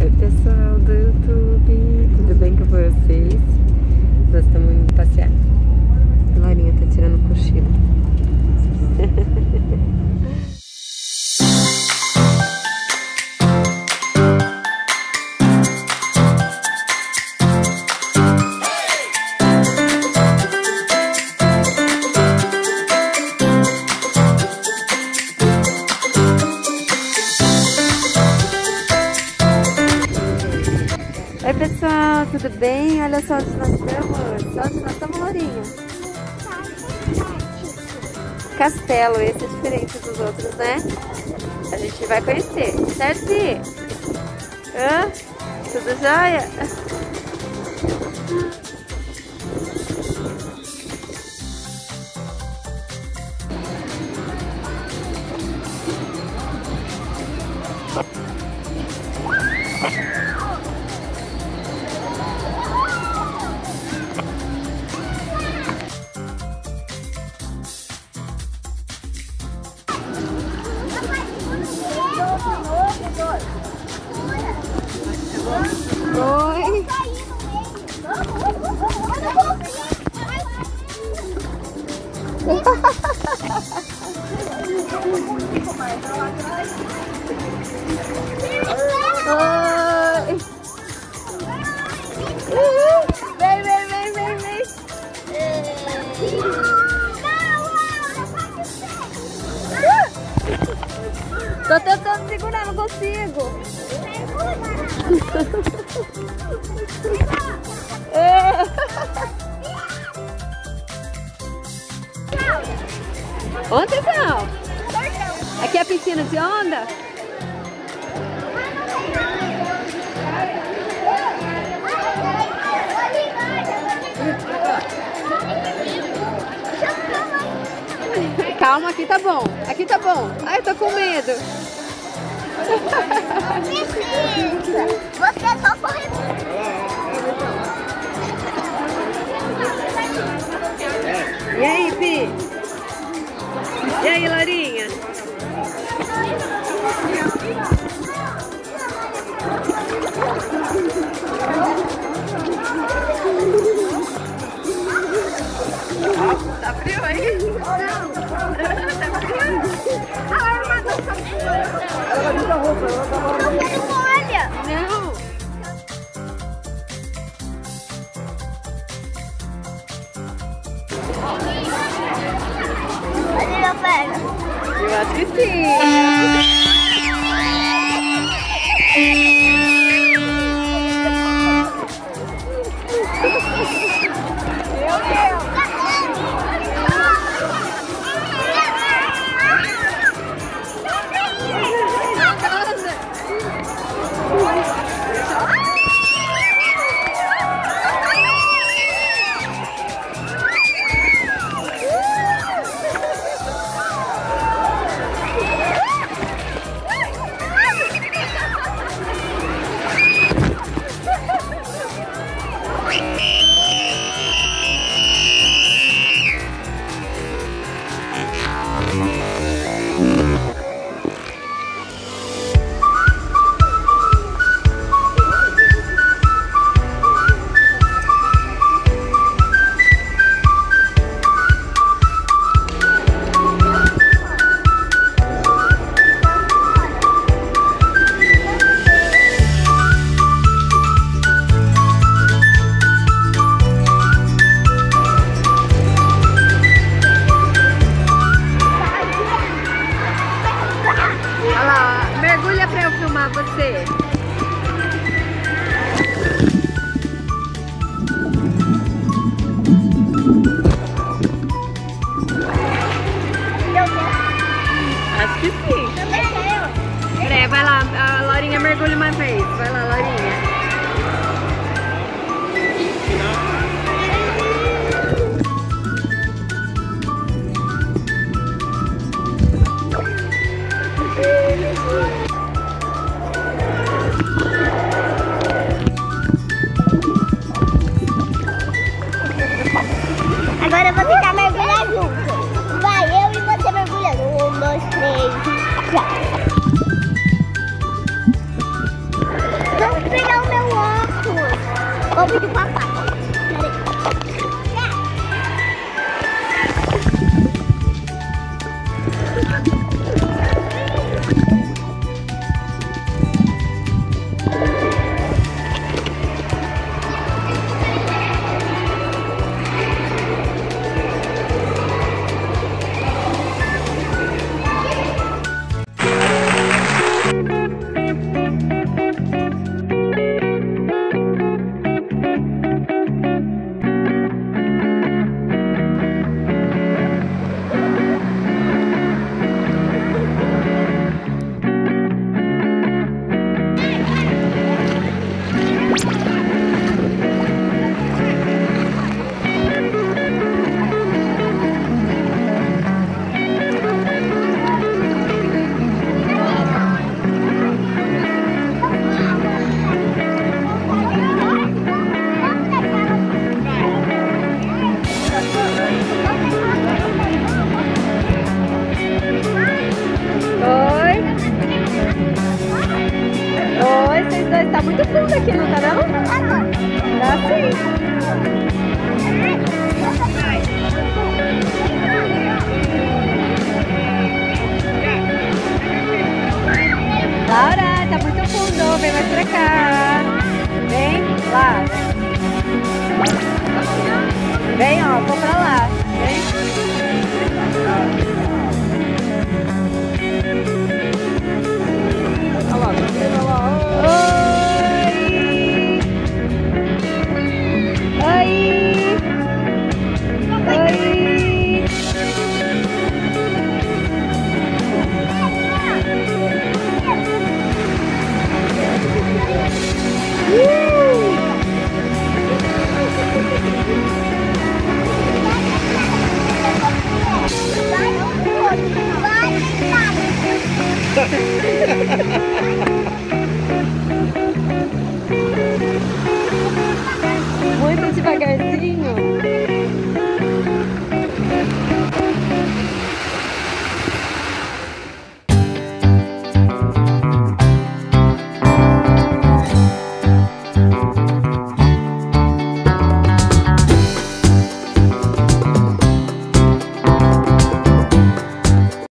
Oi pessoal do YouTube, tudo bem com vocês? Nós estamos indo passear. A Laurinha tá tirando cochilo. Pessoal, tudo bem? Olha só onde nós estamos. Onde nós estamos, Lourinha? Castelo, esse é diferente dos outros, né? A gente vai conhecer, certo? Hã? Tudo jóia? Oi! Oi! Uhul. Vem, vem, vem, vem, vem! Tô tentando segurar, não consigo! Onde estão? Aqui é a piscina de onda? Calma, aqui tá bom. Aqui tá bom. Ai, tô com medo. Você é só corre. E aí, Pi? E aí, Laurinha? Tá frio aí? Não. Tá frio? A armadura Não quero molha. Não. Olha meu pé. Eu acho que sim. Mergulha uma vez. Vai lá, Laurinha. Oh, bikin papa. Tá muito fundo aqui, não tá não? Tá sim. Laura, tá muito fundo. Vem mais pra cá. Vem lá. Vem, ó. Vou pra lá. Vem. Ha ha ha!